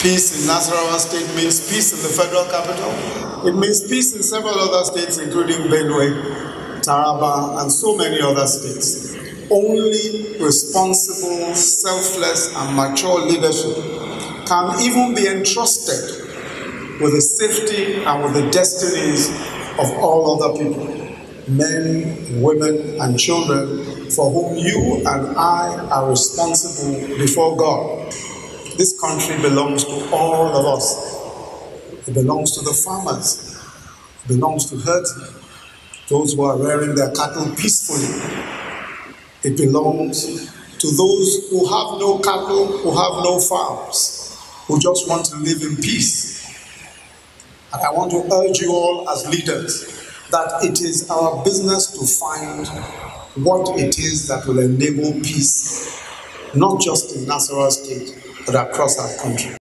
Peace in Nasarawa state means peace in the federal capital. It means peace in several other states, including Benue, Taraba, and so many other states. Only responsible, selfless, and mature leadership can even be entrusted with the safety and with the destinies of all other people men, women, and children for whom you and I are responsible before God. This country belongs to all of us. It belongs to the farmers, it belongs to herdsmen, those who are rearing their cattle peacefully. It belongs to those who have no cattle, who have no farms, who just want to live in peace. And I want to urge you all as leaders that it is our business to find what it is that will enable peace, not just in Nasarawa State, but across our country.